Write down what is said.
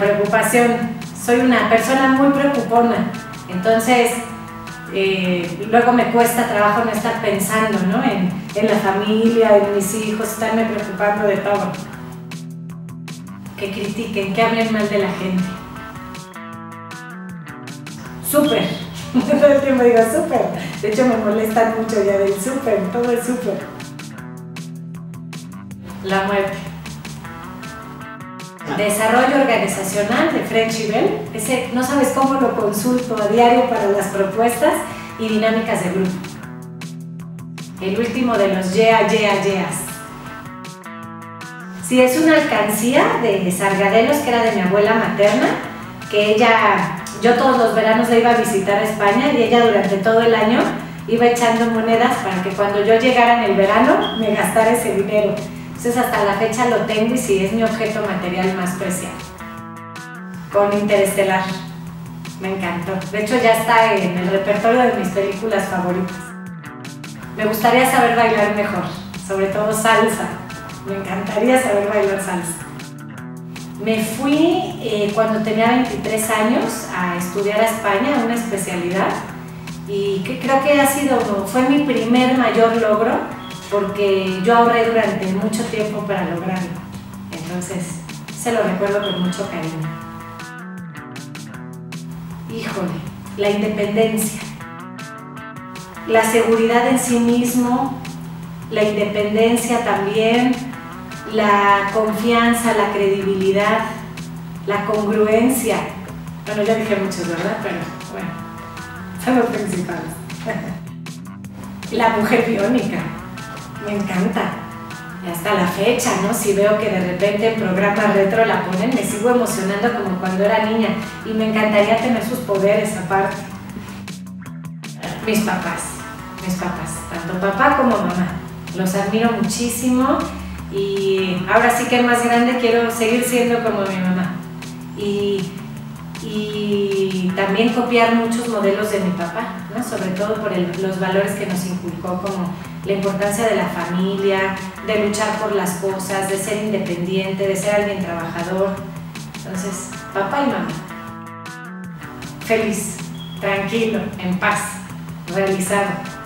preocupación. Soy una persona muy preocupona, entonces eh, luego me cuesta trabajo no estar pensando ¿no? En, en, la familia, en mis hijos, estarme preocupando de todo. Que critiquen, que hablen mal de la gente. Súper. Todo el tiempo digo súper. De hecho me molesta mucho ya del súper, todo es súper. La muerte. Desarrollo organizacional de French Bell. Ese no sabes cómo lo consulto a diario para las propuestas y dinámicas de grupo. El último de los yeah, yeah, yeahs. Sí, es una alcancía de Sargadelos que era de mi abuela materna, que ella, yo todos los veranos la iba a visitar a España y ella durante todo el año iba echando monedas para que cuando yo llegara en el verano me gastara ese dinero. Entonces hasta la fecha lo tengo y sí es mi objeto material más preciado. Con Interestelar. Me encantó. De hecho ya está en el repertorio de mis películas favoritas. Me gustaría saber bailar mejor, sobre todo salsa. Me encantaría saber bailar salsa. Me fui eh, cuando tenía 23 años a estudiar a España una especialidad y creo que ha sido, fue mi primer mayor logro porque yo ahorré durante mucho tiempo para lograrlo. Entonces, se lo recuerdo con mucho cariño. Híjole, la independencia, la seguridad en sí mismo, la independencia también, la confianza, la credibilidad, la congruencia. Bueno, ya dije muchos, ¿verdad? Pero bueno, son los principales. la mujer biónica, me encanta. Y hasta la fecha, ¿no? Si veo que de repente en programas retro la ponen, me sigo emocionando como cuando era niña. Y me encantaría tener sus poderes aparte. Mis papás, mis papás, tanto papá como mamá. Los admiro muchísimo y ahora sí que más grande quiero seguir siendo como mi mamá. Y, y también copiar muchos modelos de mi papá, ¿no? sobre todo por los valores que nos inculcó como la importancia de la familia, de luchar por las cosas, de ser independiente, de ser alguien trabajador. Entonces, papá y mamá, feliz, tranquilo, en paz, realizado.